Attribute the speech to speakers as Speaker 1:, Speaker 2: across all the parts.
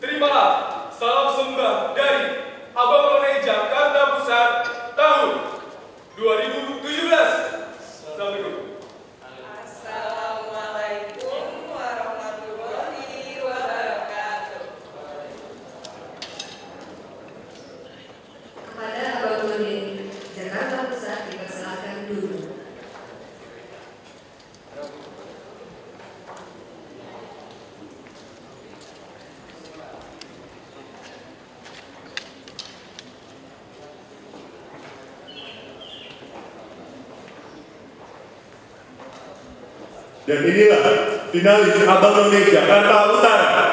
Speaker 1: Terimalah salam sembah dari Abang Lone Jakarta Pusat tahun
Speaker 2: 2000.
Speaker 3: Dan inilah finalis Abang Indonesia, Jakarta Utara.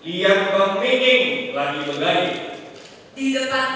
Speaker 4: Lihat pemining lagi menggali.
Speaker 5: Di depan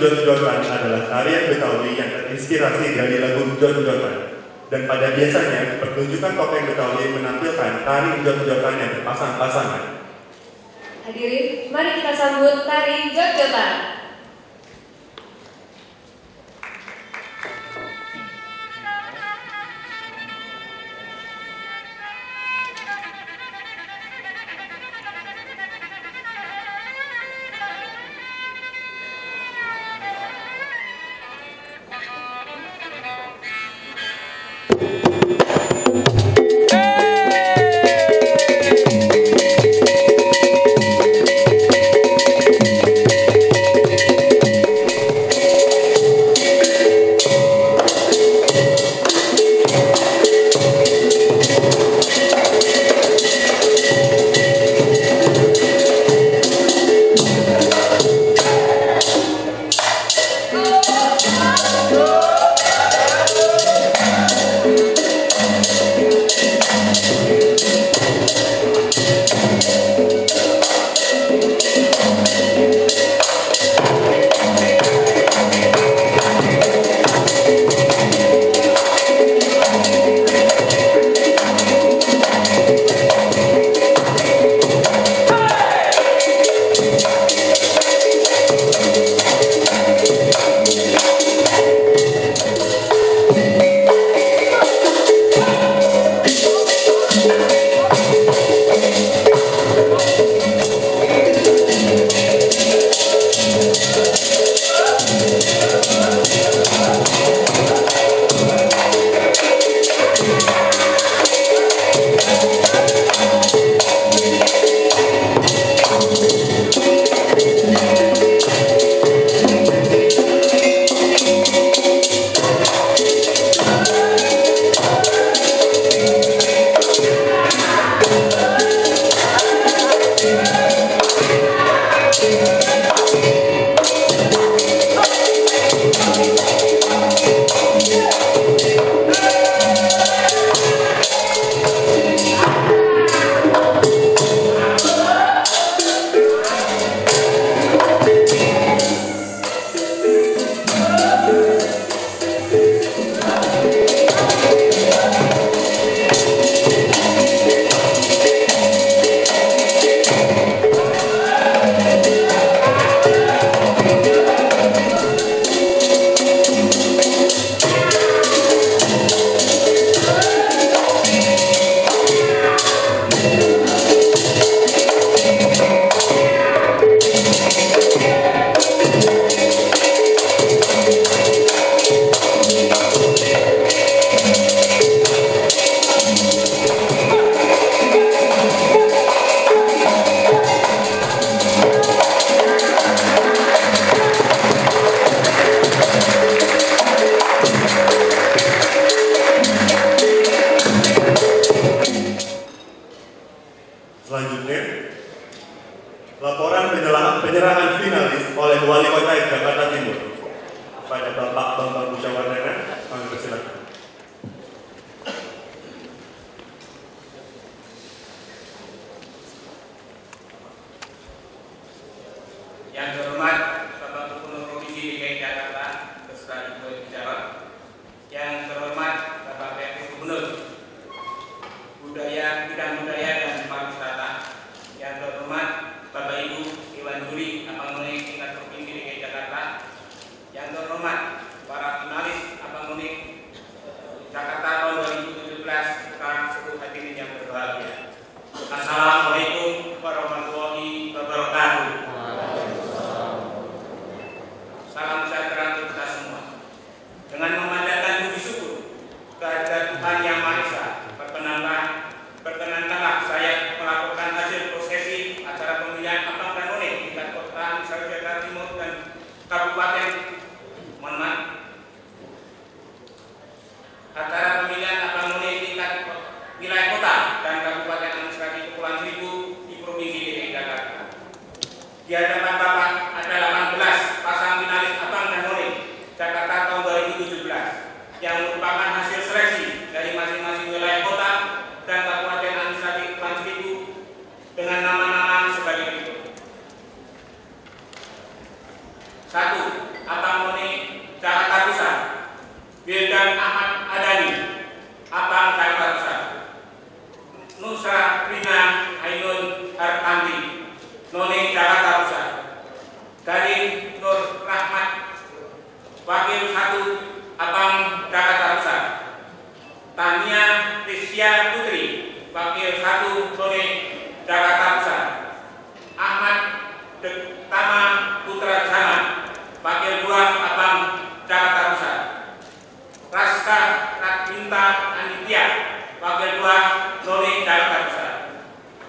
Speaker 6: that, that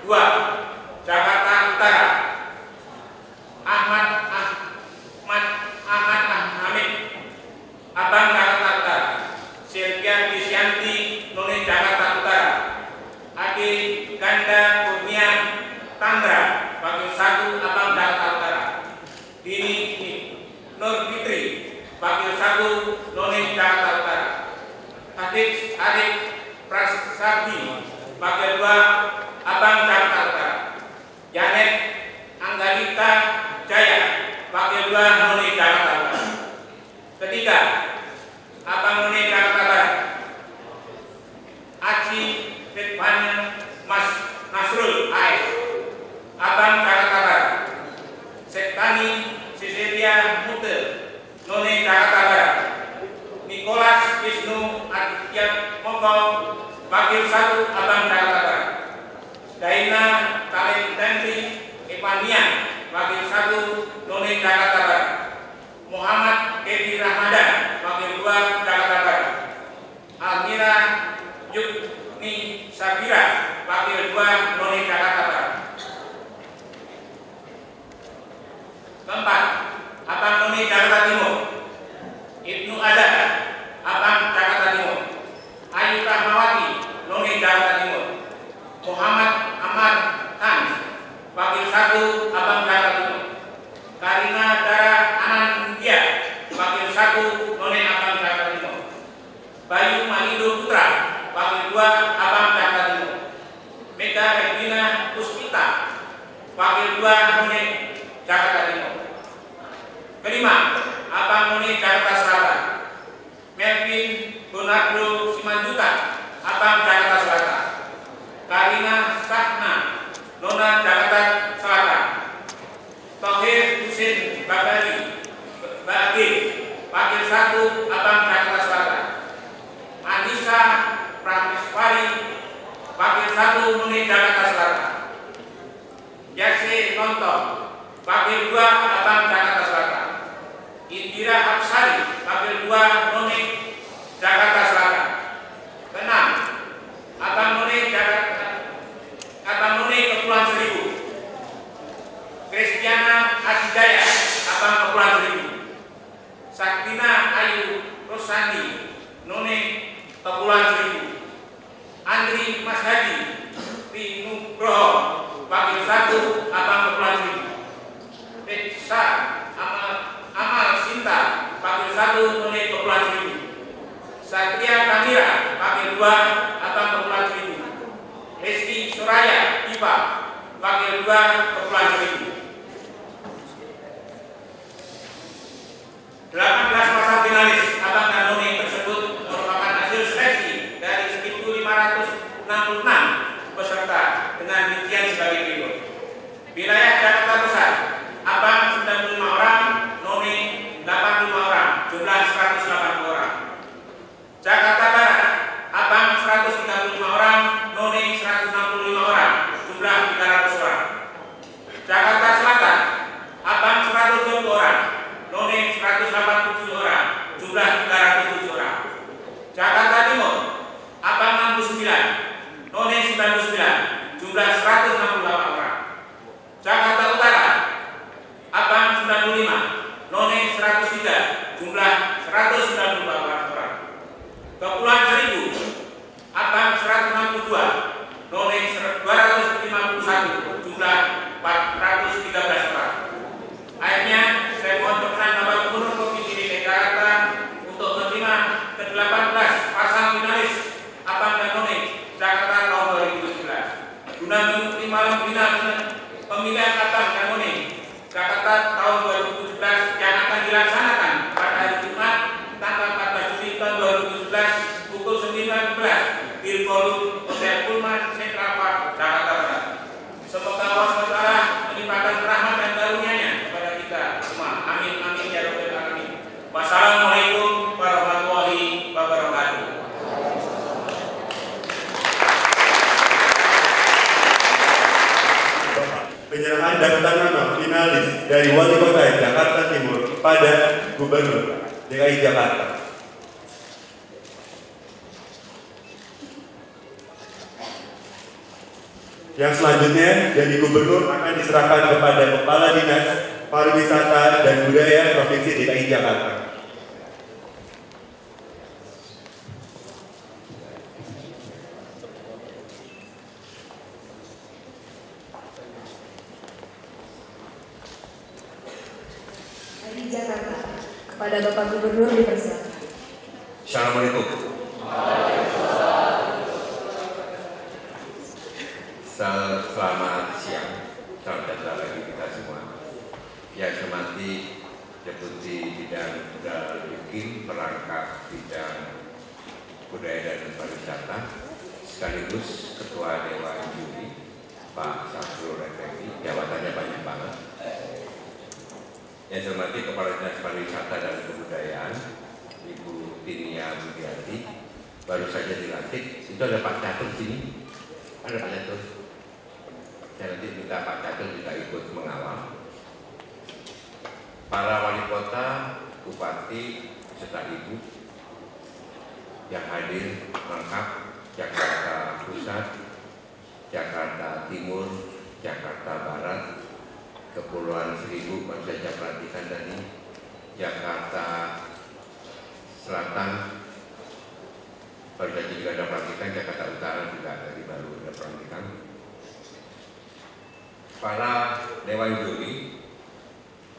Speaker 6: Uau! Keempat, akan menghindarkan Katrina Ayu Rosandi None kepulauan Seribu Andri Mas Hadi Pro Wakil Satu Abang kepulauan Seribu Reksa Amal, Amal Sinta Wakil Satu None kepulauan Seribu Satria Kamira Wakil Dua Abang kepulauan Seribu Rizky Suraya Ipa Wakil Dua kepulauan Seribu. 18 pasang finalis Abang dan Noni tersebut merupakan hasil seleksi dari 1.566 peserta dengan rincian sebagai berikut. Wilayah Jakarta Pusat, Abang 95 orang, Noni 85 orang, jumlah 180 orang. Jakarta Barat, Abang 135 orang, Noni 165 orang, jumlah 300 orang. Jakarta Selatan, Abang 120 orang, Noni 187 orang, jumlah 307 orang. Jakarta Timur, Abang 69, Noni 99, jumlah 168 orang. Jakarta Utara, Abang 95, Noni 103, jumlah 194 orang. Kepulauan Seribu, Abang 162, Noni 251, jumlah 413 orang. Akhirnya, saya mohon berkenan Bapak Gubernur Provinsi DKI Jakarta untuk menerima ke-18 pasang finalis Abang dan Noni Jakarta tahun 2017. Guna mengikuti malam bina pemilihan Abang dan Noni Jakarta tahun 2017 yang akan dilaksanakan pada hari Jumat tanggal 14 Juli tahun 2017 pukul 19 di Volume Hotel Pullman Central Park, Jakarta Barat. Semoga Allah SWT melimpahkan rahmat dan karunia-Nya kepada kita semua. Amin amin ya rabbal alamin. Wassalamualaikum warahmatullahi wabarakatuh.
Speaker 3: Penyerahan daftar nama finalis dari Wali Kota Jakarta Timur pada Gubernur DKI Jakarta. Yang selanjutnya jadi gubernur akan diserahkan kepada Kepala Dinas Pariwisata dan Budaya Provinsi DKI Jakarta.
Speaker 2: Jakarta, kepada Bapak Gubernur dipersilakan.
Speaker 7: Assalamualaikum. Sel- Selamat siang. Salam sejahtera bagi kita semua. Yang saya hormati Deputi Bidang Bikin Perangkat Bidang Budaya dan Pariwisata sekaligus Ketua Dewan Juri Pak Sabdul Refendi. Jabatannya banyak banget. Yang saya Kepala Dinas Pariwisata dan Kebudayaan Ibu Tinia Budiati baru saja dilantik. Itu ada Pak Catur sini. Ada Pak Catur. Saya nanti minta Pak Catur juga ikut mengawal. Para wali kota, bupati, serta ibu yang hadir lengkap Jakarta Pusat, Jakarta Timur, Jakarta Barat, Kepulauan Seribu, baru saja perhatikan tadi, Jakarta Selatan, saja juga ada perhatikan Jakarta Utara juga tadi baru ada perhatikan. Para Dewan Juri,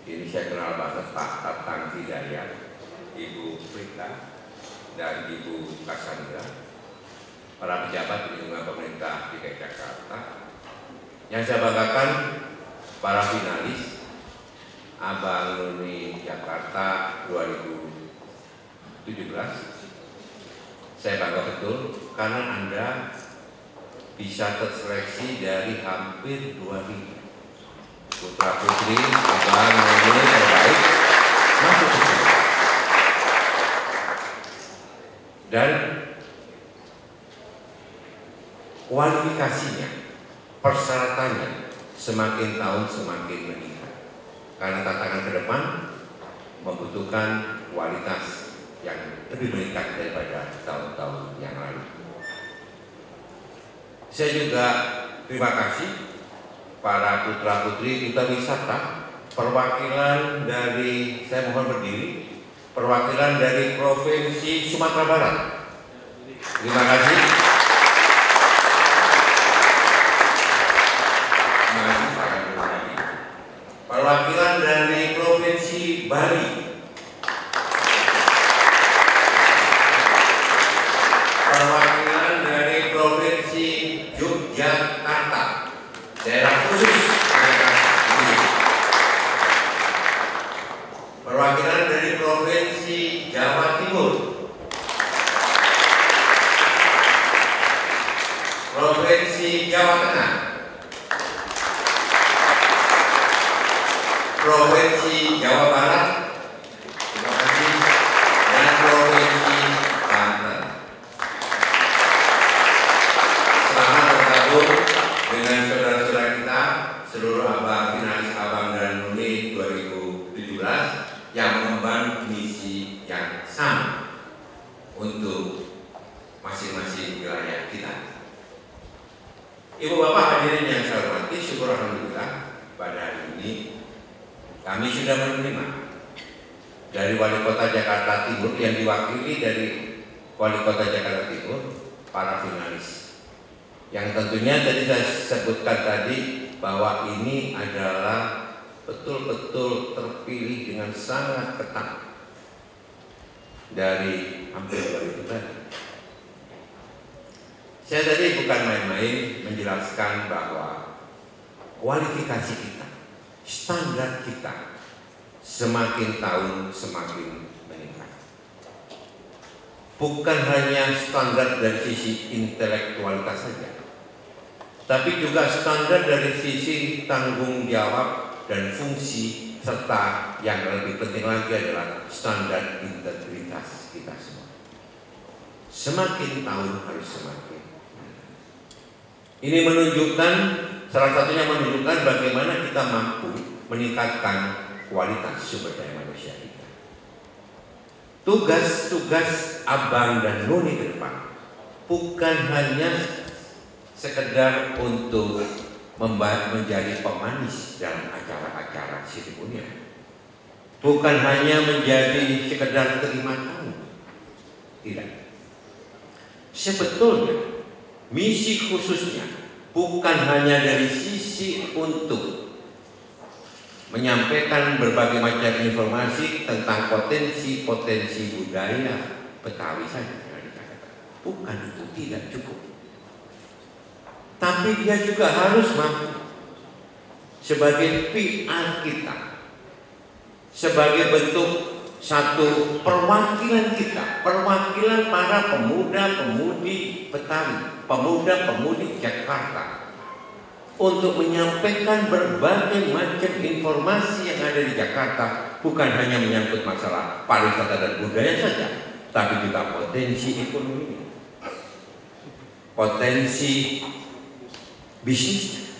Speaker 7: ini saya kenal banget Pak Tatang Hidayat, Prita, dan Ibu Cassandra, para pejabat di lingkungan pemerintah DKI Jakarta. Yang saya banggakan para finalis Abang Nuni Jakarta 2017. Saya bangga betul karena Anda bisa terseleksi dari hampir 2000 putra putri abang Nuni terbaik masuk ke sini. Dan kualifikasinya, persyaratannya semakin tahun semakin meningkat. Karena tantangan ke depan membutuhkan kualitas yang lebih meningkat daripada tahun-tahun yang lalu. Saya juga terima kasih para putra putri duta wisata perwakilan dari saya mohon berdiri perwakilan dari provinsi Sumatera Barat. Terima kasih. Terima kasih, Pak Gubernur. Perwakilan dari provinsi Bali. Perwakilan dari provinsi Yogyakarta daerah khusus daerah ini. Perwakilan dari provinsi Jawa Tengah. Provinsi Jawa Barat. Terima kasih. Dan Provinsi Banten. Selamat bergabung dengan saudara-saudara kita seluruh abang finalis abang dan nuni 2017 yang mengemban misi yang sama untuk masing-masing wilayah kita. Ibu bapak hadirin yang saya hormati, syukur alhamdulillah pada hari ini kami sudah menerima dari wali kota Jakarta Timur yang diwakili dari wali kota Jakarta Timur para finalis yang tentunya tadi saya sebutkan tadi bahwa ini adalah betul-betul terpilih dengan sangat ketat dari hampir 2000 tadi. Saya tadi bukan main-main menjelaskan bahwa kualifikasi kita, standar kita semakin tahun semakin meningkat. Bukan hanya standar dari sisi intelektualitas saja, tapi juga standar dari sisi tanggung jawab dan fungsi serta yang lebih penting lagi adalah standar integritas kita semua. Semakin tahun harus semakin ini menunjukkan salah satunya menunjukkan bagaimana kita mampu meningkatkan kualitas sumber daya manusia kita. Tugas-tugas abang dan nuni ke depan bukan hanya sekedar untuk menjadi pemanis dalam acara-acara seremonial. Bukan hanya menjadi sekedar terima tamu. Tidak. Sebetulnya misi khususnya bukan hanya dari sisi untuk menyampaikan berbagai macam informasi tentang potensi-potensi budaya Betawi saja. Bukan itu tidak cukup. Tapi dia juga harus mampu sebagai PR kita, sebagai bentuk satu perwakilan kita, perwakilan para pemuda-pemudi Betawi, pemuda-pemudi Jakarta. Untuk menyampaikan berbagai macam informasi yang ada di Jakarta bukan hanya menyangkut masalah pariwisata dan budaya saja, tapi juga potensi ekonomi, potensi bisnis,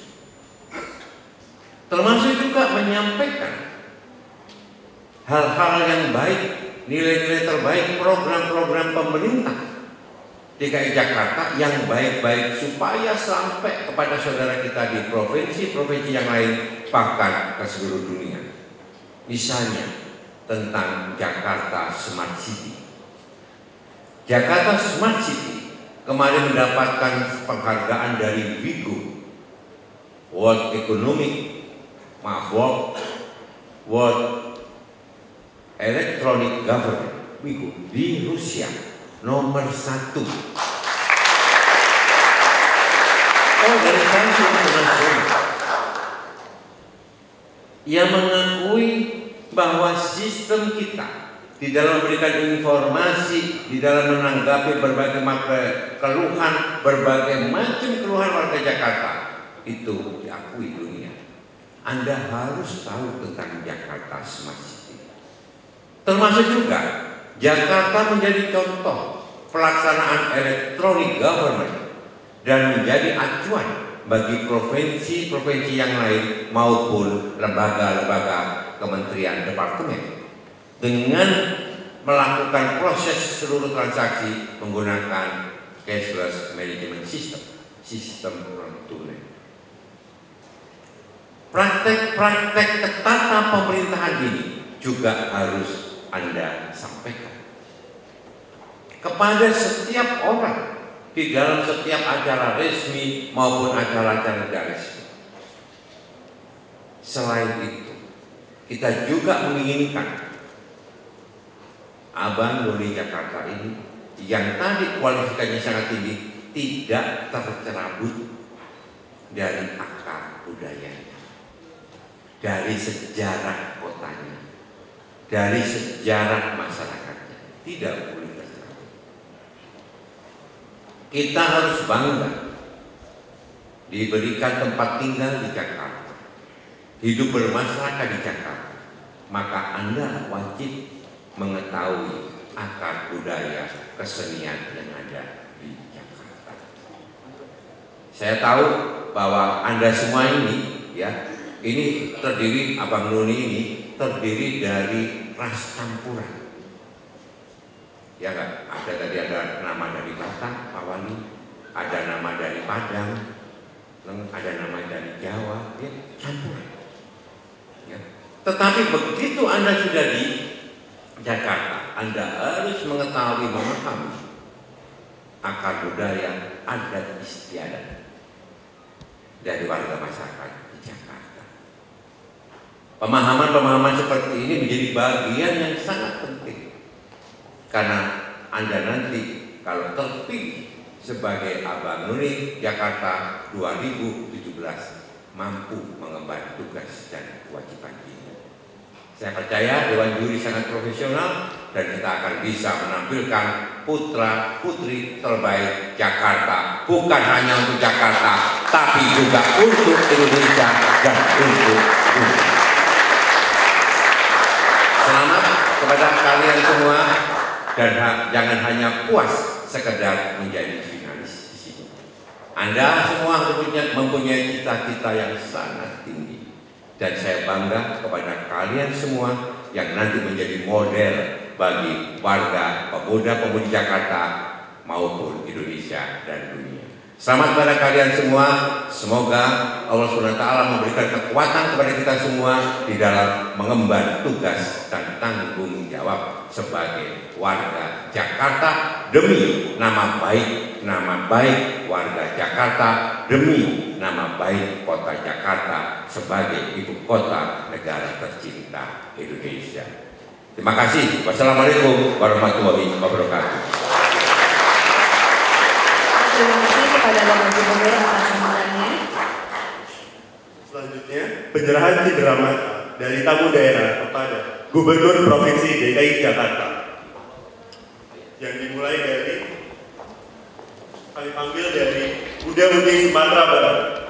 Speaker 7: termasuk juga menyampaikan hal-hal yang baik, nilai-nilai terbaik, program-program pemerintah DKI Jakarta yang baik-baik supaya sampai kepada saudara kita di provinsi-provinsi yang lain bahkan ke seluruh dunia. Misalnya tentang Jakarta Smart City. Jakarta Smart City kemarin mendapatkan penghargaan dari WIGO World Economic maaf World World Electronic Government WIGO di Rusia nomor satu organisasi internasional yang mengakui bahwa sistem kita di dalam memberikan informasi, di dalam menanggapi berbagai macam keluhan, berbagai macam keluhan warga Jakarta itu diakui dunia. Anda harus tahu tentang Jakarta City. Termasuk juga Jakarta menjadi contoh pelaksanaan electronic government dan menjadi acuan bagi provinsi-provinsi yang lain maupun lembaga-lembaga kementerian departemen dengan melakukan proses seluruh transaksi menggunakan cashless management system, sistem non tunai. Praktek-praktek ketata pemerintahan ini juga harus Anda sampaikan kepada setiap orang di dalam setiap acara resmi maupun acara-acara tidak resmi. Selain itu, kita juga menginginkan Abang Nuri Jakarta ini yang tadi kualifikasinya sangat tinggi tidak tercerabut dari akar budayanya, dari sejarah kotanya, dari sejarah masyarakatnya. Tidak boleh tercerabut. Kita harus bangga diberikan tempat tinggal di Jakarta, hidup bermasyarakat di Jakarta, maka Anda wajib mengetahui akar budaya kesenian yang ada di Jakarta. Saya tahu bahwa Anda semua ini ya, ini terdiri Abang Nuni ini terdiri dari ras campuran. Ya kan? Ada tadi ada nama dari Batak, Pak Wali, ada nama dari Padang, ada nama dari Jawa, ya campuran. Ya. Tetapi begitu Anda sudah di Jakarta, Anda harus mengetahui memahami akar budaya adat istiadat dari warga masyarakat. Pemahaman-pemahaman seperti ini menjadi bagian yang sangat penting karena Anda nanti kalau terpilih sebagai Abang Nuri Jakarta 2017 mampu mengemban tugas dan kewajiban ini. Saya percaya Dewan Juri sangat profesional dan kita akan bisa menampilkan putra putri terbaik Jakarta bukan hanya untuk Jakarta tapi juga untuk Indonesia dan untuk dunia. Selamat kepada kalian semua dan jangan hanya puas sekedar menjadi finalis di sini. Anda semua mempunyai, mempunyai cita-cita yang sangat tinggi dan saya bangga kepada kalian semua yang nanti menjadi model bagi warga pemuda-pemudi Jakarta maupun Indonesia dan dunia. Selamat kepada kalian semua. Semoga Allah SWT memberikan kekuatan kepada kita semua di dalam mengemban tugas dan tanggung jawab sebagai warga Jakarta demi nama baik nama baik warga Jakarta demi nama baik kota Jakarta sebagai ibu kota negara tercinta Indonesia. Terima kasih. Wassalamualaikum warahmatullahi wabarakatuh.
Speaker 2: Terima kasih kepada Bapak Gubernur atas sambutannya.
Speaker 3: Selanjutnya, penyerahan cindera mata dari tamu daerah kepada Gubernur Provinsi DKI Jakarta. Yang dimulai dari kami panggil dari Uda Udi Sumatera Barat.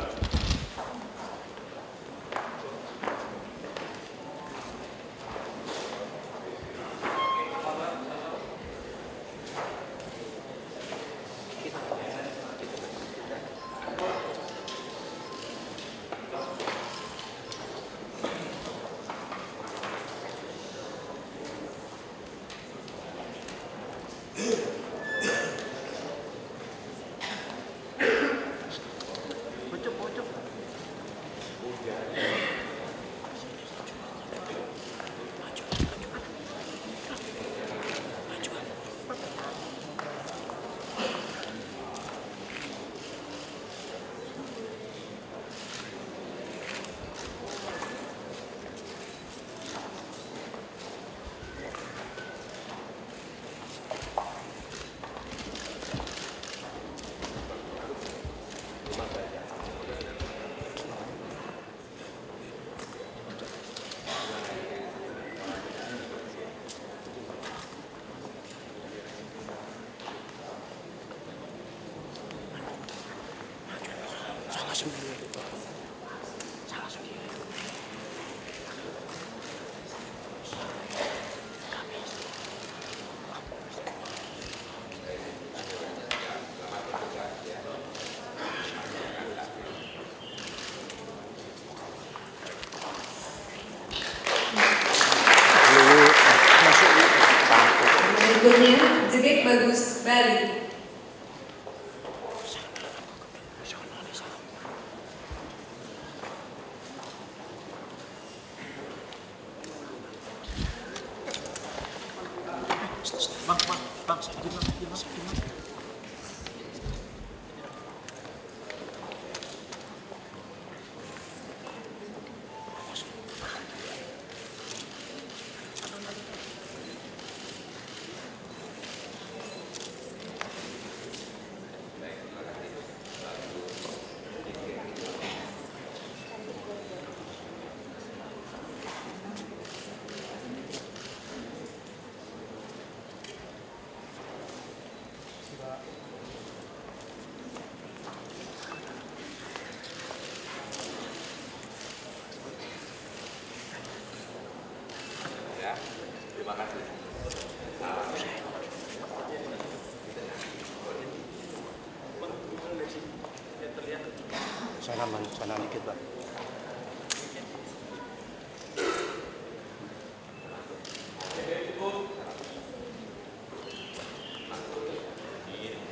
Speaker 8: Man, sana dikit pak.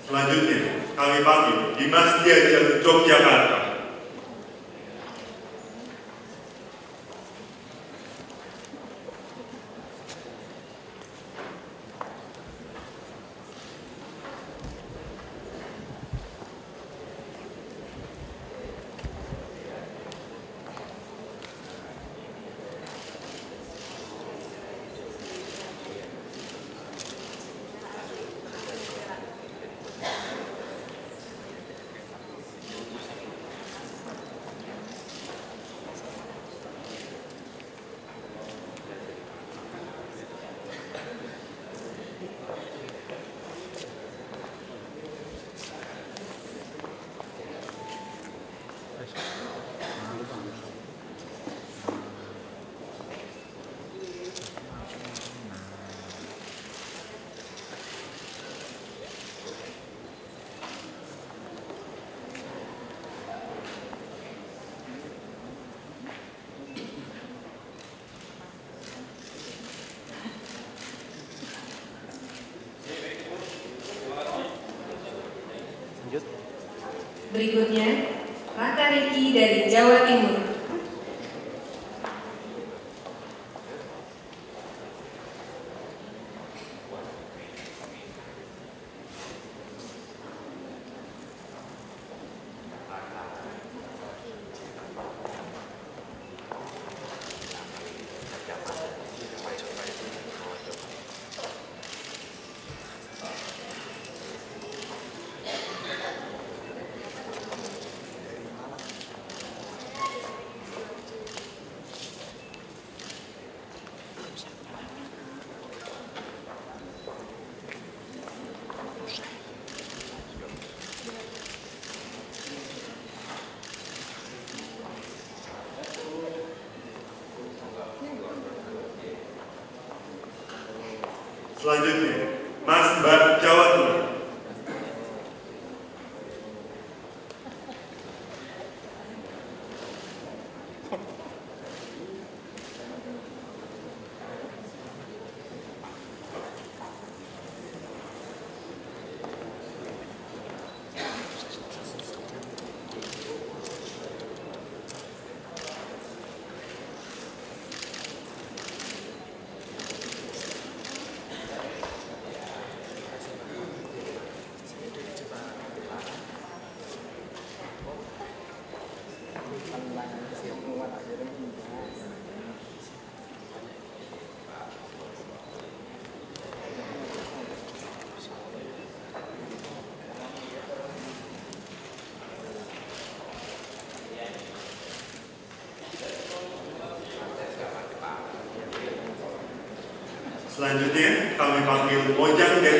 Speaker 3: Selanjutnya, kami panggil Dimas Diajak Yogyakarta.
Speaker 2: Berikutnya, Raka Riki dari Jawa Timur.
Speaker 3: Selanjutnya, Mas Mbak Jawa Timur. Selanjutnya, kami panggil Mojang Jakarta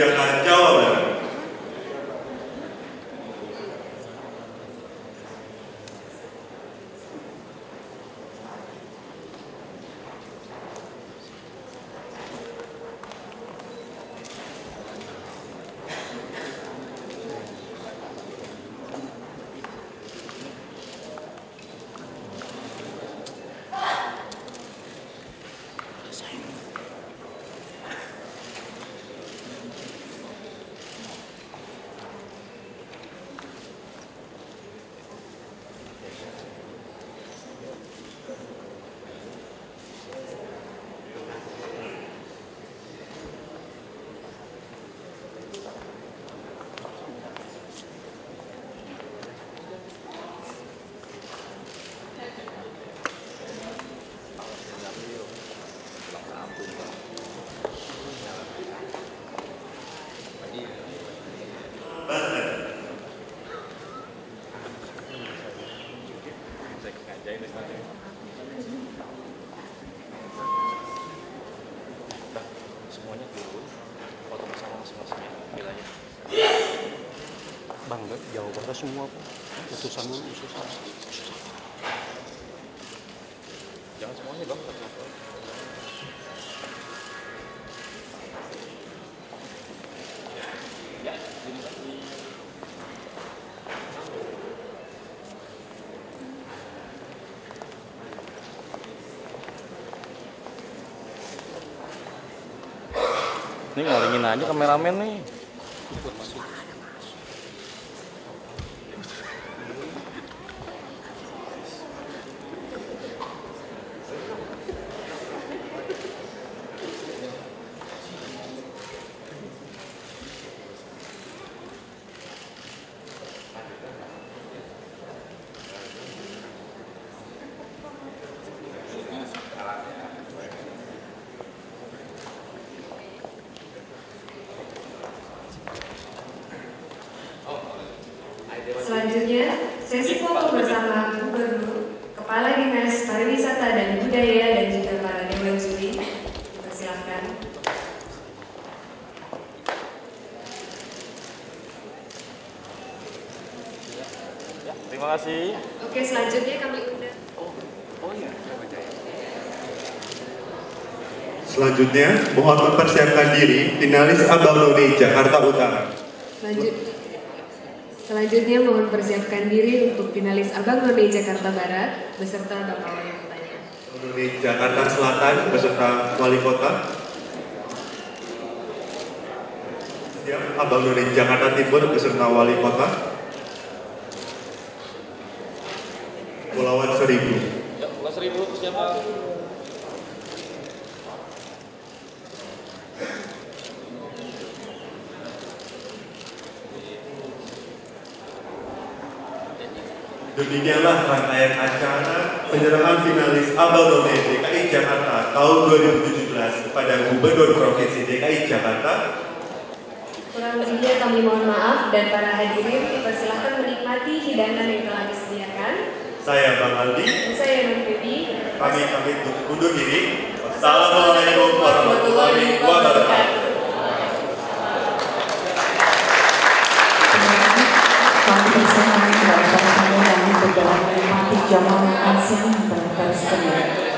Speaker 8: semua kok Putusan dulu utusan jangan semuanya bang. Ini ngelingin aja kameramen nih.
Speaker 2: Selanjutnya,
Speaker 3: mohon mempersiapkan diri finalis Abang None Jakarta Utara.
Speaker 2: Lanjut. Selanjutnya mohon persiapkan diri untuk finalis Abang None Jakarta Barat beserta Bapak Wali Kotanya.
Speaker 3: None Jakarta Selatan beserta Wali Kota. Siap, Abang None Jakarta Timur beserta Wali Kota. Pulauan Seribu.
Speaker 8: Ya, kelas seribu siapa?
Speaker 3: Demikianlah rangkaian acara penyerahan finalis Abang None DKI Jakarta tahun 2017 kepada Gubernur Provinsi DKI Jakarta
Speaker 2: Kurang lebihnya kami mohon maaf dan para hadirin dipersilahkan menikmati hidangan yang telah disediakan.
Speaker 3: Saya Bang Aldi,
Speaker 2: Dan saya Nur
Speaker 3: kami kami undur diri. Wassalamualaikum warahmatullahi wabarakatuh.
Speaker 9: Menikmati jamuan makan siang